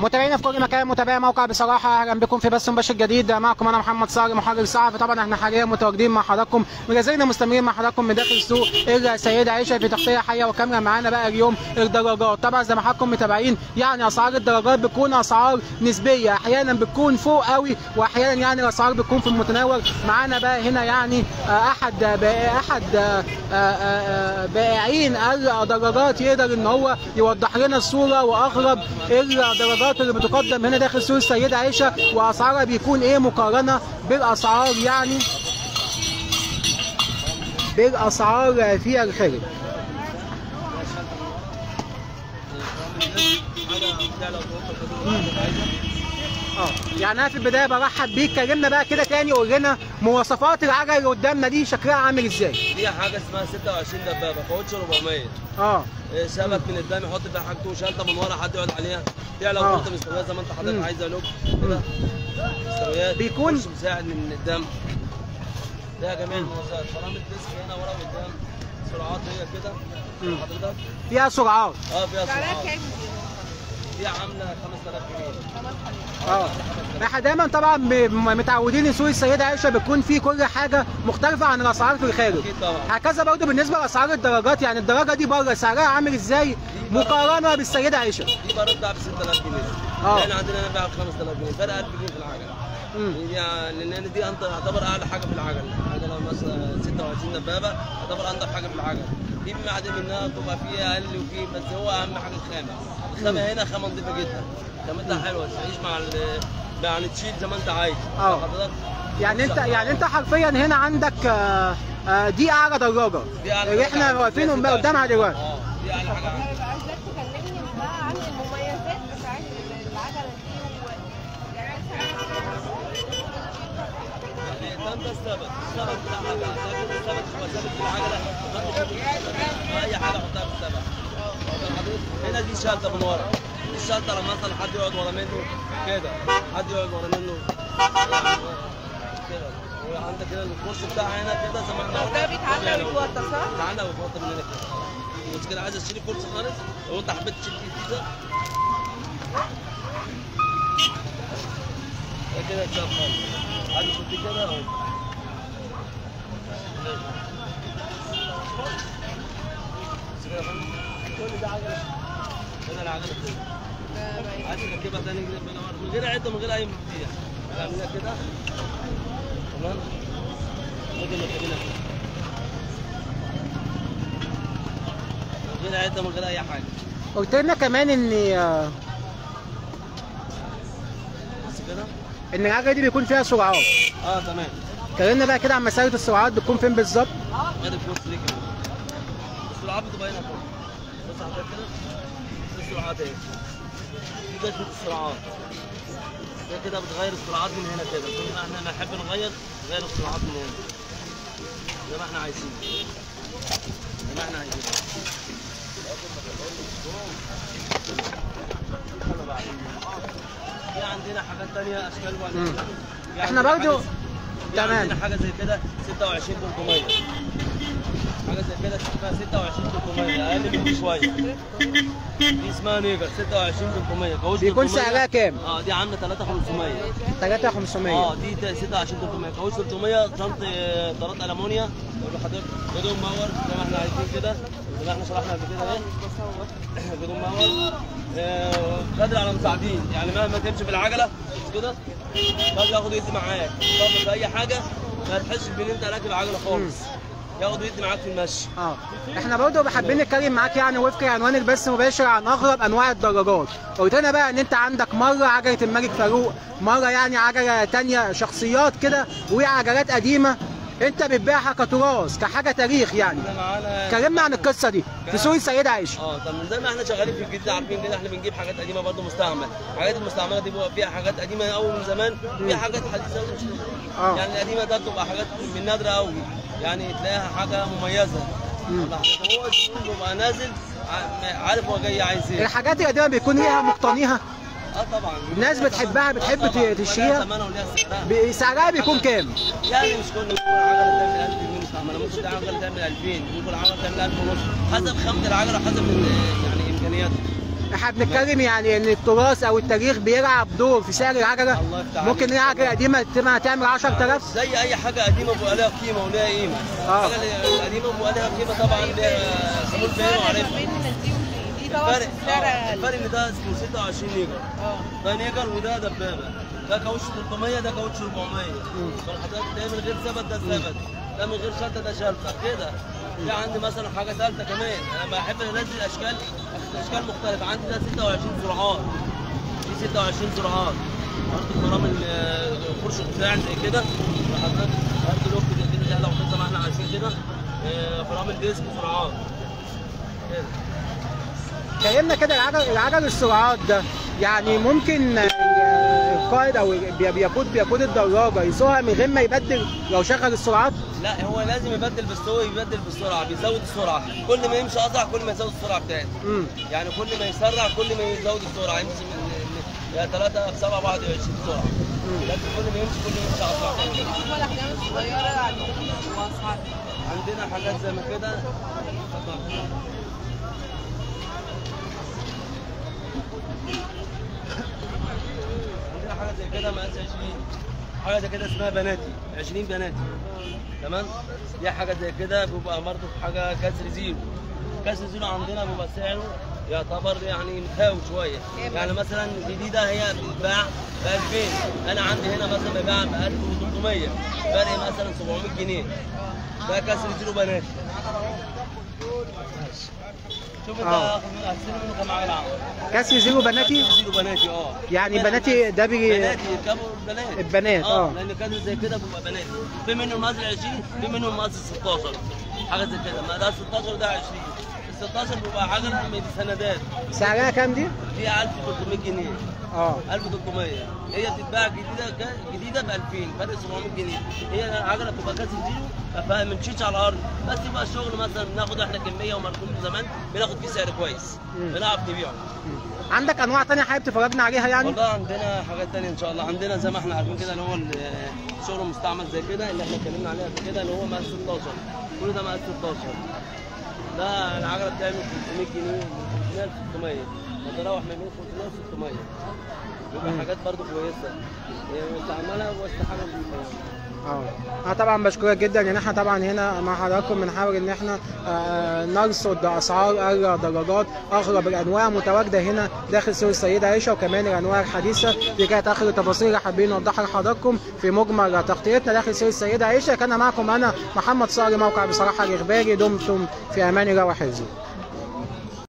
متابعينا في كل مكان متابعي موقع بصراحة. أهلا بكم في بث مباشر جديد. معكم أنا محمد صالح محرر صحفي طبعا إحنا حاليا متواجدين مع حضراتكم مجازينا مستمرين مع حضراتكم من داخل السوق. السيدة عائشة في تغطية حية وكاميرا معانا بقى اليوم الدراجات طبعا زي ما حضراتكم متابعين يعني أسعار الدراجات بتكون أسعار نسبية. أحيانا بتكون فوق قوي واحيانا يعني الأسعار بتكون في المتناول. معانا بقى هنا يعني أحد أحد بائعين الدراجات يقدر إن هو يوضح لنا الصورة واغرب الدراجات اللي بتقدم هنا داخل سوق السيدة عائشة وأسعارها بيكون إيه مقارنة بالأسعار يعني؟ بالأسعار في الخارج. آه. يعني أنا في البداية برحب بيك كلمنا بقى كده تاني قول لنا مواصفات العجله اللي قدامنا دي شكلها عامل إزاي؟ دي حاجة اسمها 26 دبابة كاوتش 400 آه. إيه، شبك من قدام يحط فيها حاجته وشنطه من ورا حد يقعد عليها. فيها لو آه. كنت مستوية زي ما انت. حضرتك عايزه look كده. مستويات بيكون- مساعد من قدام فيها جميع المواصفات فرامل disc هنا ورا وقدام سرعات هي كده. حضرتك؟ فيها سرعات. آه فيها سرعات عاملة 5000 جنيه. آه. إحنا دايما طبعا متعودين إن سوق السيدة عائشة بتكون فيه كل حاجة مختلفة عن الأسعار في الخارج. أكيد طبعا. هكذا برضه بالنسبة لأسعار الدراجات يعني الدراجة دي بره سعرها عامل إزاي مقارنة بالسيدة عائشة؟ دي برضه ب 6000 جنيه. آه. إحنا عندنا نبيع ب 5000 جنيه. فرق 1000 جنيه في العجله. دي لأن دي تعتبر أعلى حاجة في العجل. العجله مثلا 26 دبابة تعتبر أنضف حاجة في العجل. في معدن منها بتبقى فيه أقل وفيه بس هو أهم حاجة الخامة. الخامة هنا خامة نظيفة جدا. خامتها حلوة تعيش مع ال يعني تشيل زي ما أنت عايز. حضرتك؟ يعني أنت يعني أنت حرفيا هنا عندك آه، آه، دي أعلى دراجه دي اللي إحنا. واقفين دي قدامها 26. دلوقتي. أه. دي أعلى حاجة عايزاك تكلمني بقى عن المميزات بتاعت العجلة دي و يعني ده السبب. السبب بتاع العجلة. السبب هو في العجلة. أي حاجة حطها في السبب هنا دي شنطه من ورا. الشنطه لما مثلا حد يقعد ورا منه كده. حد يقعد ورا منه. كده. وعندك هنا الكرسي بتاعها هنا كده زي ما إحنا ده بيتعلق ويتوضى صح؟ بيتعلق ويتوضى من هنا كده. بس كده عايز تشيلي كرسي خالص؟ لو انت حبيت تشيل كده. ده كده اتشال خالص. عايز تحطيه كده؟ اهو هنا العجله كده كده من غير عده من غير اي تعملها كده تمام كده من غير عده من غير اي حاجة قلت لنا كمان إن آه، بس كده إن العجله دي بيكون فيها سرعات. آه تمام كلمنا بقى كده عن مساله السرعات بتكون فين بالظبط؟ غير الكورس ليه كده السرعات بتبقى هنا فوق حضرتك كده دي السرعات اهي كشفة السرعات ده كده بتغير السرعات من هنا كده كل ما إحنا نحب نغير نغير السرعات من هنا زي ما إحنا عايزين زي ما إحنا عايزين في عندنا حاجات تانية اشكال. وانواع إحنا برضو- تمام. عندنا حاجة زي كده 26 300 حاجة زي كده اسمها 26 300 أقل من شوية دي اسمها نيجر 26 300 كاوش بيكون 300. سعرها كام؟ آه دي عاملة 3500 3500 آه دي ت- 26 300 كاوش 300 شنط آه، طارات ألمونيا. أقول لحضرتك بدون مور زي ما إحنا عايزين كده. زي ما إحنا شرحنا قبل كده اهي. بدون مور آه، قادر على مساعدين. يعني مهما تمشي بالعجلة كده؟ قادر ياخد يدي معاك. طب في أي حاجة ما تحسش بان انت راكب عجله خالص. ياخد يدي معاك في المشي. آه. إحنا برضه حابين نتكلم معاك يعني وفق عنوان البث مباشر عن أغرب أنواع الدراجات. قلت لنا بقى إن أنت عندك مرة عجلة الملك فاروق مرة يعني عجلة تانية شخصيات كده وعجلات قديمة. أنت بتبيعها كتراث كحاجة تاريخ يعني. كلمنا عن القصة دي. في سوق السيدة عائشه آه طب زي ما إحنا شغالين في الجديد عارفين كده إحنا بنجيب حاجات قديمة برضه مستعمل الحاجات المستعملة دي فيها حاجات قديمة قوي من زمان فيها حاجات حديثة مش آه. يعني القديمه ده بتبقى حاجات من نادرة قوي يعني تلاقيها حاجة مميزة. هو بيبقى نازل عارف هو جاي عايز إيه. الحاجات القديمه بيكون ليها مقتنيها؟ آه طبعا. الناس بتحبها، بتحب. تشتريها؟ سعرها. سعرها بيكون كام؟ يعني مش كل ممكن عجلة تعمل 1000 جنيه مستعمله ممكن عجلة تعمل 2000 ممكن عجلة تعمل 1000 ونص. حسب خامة العجلة وحسب ال- يعني إمكانياتها. إحنا بنتكلم يعني إن التراث أو التاريخ بيلعب دور في سعر العجلة. الله يفتح ممكن. العجلة القديمه تبقى تعمل 10000 زي أي حاجة قديمة بيبقى لها قيمة ولها قيمة. آه. الحاجة القديمه بيبقى لها قيمة طبعا لها زبون فاهم الفرق وعارفها الفرق آه، الفرق إن ده اسمه 26 نيجر. آه. ده نيجر وده دبابة. ده كاوتش 300 ده كاوتش 400 فحضرتك ده من غير ثبت ده ثبت. ده من غير شرطه ده شرطه كده. في عندي مثلا حاجة ثالثه كمان. أنا بحب انزل اشكال اشكال مختلفة. عندي ده 26 سرعات في 26 سرعات برضه فرامل آه، فرش قطاع زي كده. حضرتك برضه look زي كده ما إحنا عايزين كده. آه، فرامل disc سرعات كده. كلمنا كده العجل العجل السرعات ده. يعني ممكن القائد أو بي- بيقود بيقود الدراجة يسوقها من غير ما يبدل لو شغل السرعات؟ لا هو لازم يبدل بالسوق يبدل بالسرعة بيزود السرعة. كل ما يمشي أسرع كل ما يزود السرعة بتاعته يعني كل ما يسرع كل ما يزود السرعة. يمشي من من- يا 3 في 7 21 سرعة. لكن كل ما يمشي كل ما يمشي أسرع. عندنا حاجات زي ما كده. حاجة كده اسمها بناتي 20 بناتي. تمام؟ دي حاجة زي كده بيبقى برضه حاجة كسر زيرو. كسر zero عندنا بيبقى سعره يعتبر يعني متهاوي شوية. يعني مثلا جديدة هي بتتباع ب 2000 أنا عندي هنا مثلا بباع ب 1300 فرق مثلا 700 جنيه. ده كسر zero بناتي. شوف انت آه. كام عجله كسر zero بناتي zero بناتي آه. يعني بناتي ده بي بناتي يركبوا البنات البنات، آه. لأن كانوا زي كده بيبقى بنات. في منهم مقاس ال 20 في منهم مقاس ال 16 حاجة زي كده. ما ده 16 ده 20 ال 16 بيبقى عجله من سندات سعرها كام دي؟ دي 1300 جنيه. آه. 1300 هي بتتباع جديدة جديدة ب 2000 فرق 700 جنيه. هي العجله بتبقى كاسر زيرو فما تمشيش على الأرض بس يبقى الشغل مثلا بناخد إحنا كمية ومركون زمان بناخد فيه سعر كويس. بنعرف نبيعه عندك أنواع تانية حابب تفرجنا عليها يعني؟ والله عندنا حاجات تانية إن شاء الله. عندنا زي ما إحنا عارفين كده اللي هو ال- الشغل المستعمل زي كده اللي إحنا اتكلمنا عليها قبل كده اللي هو مقاس 16 كل ده مقاس 16 ده العجلة بتعمل 500 جنيه من 500 ل 600 بتتراوح ما بين 500 و 600 بيبقى حاجات برضه كويسة. مستعمله واستحاله آه. أنا طبعا بشكرك جدا إن إحنا طبعا هنا مع حضراتكم بنحاول إن إحنا آه، نرصد اسعار الدراجات اغرب الأنواع متواجدة هنا داخل سوق السيدة عائشة وكمان الأنواع الحديثة دي كانت اخر التفاصيل. اللي حابين نوضحها لحضراتكم في مجمل تغطيتنا داخل سوق السيدة عائشة. كان معكم أنا محمد صقر موقع بصراحة الاخباري دمتم في أمان الله وحفظه.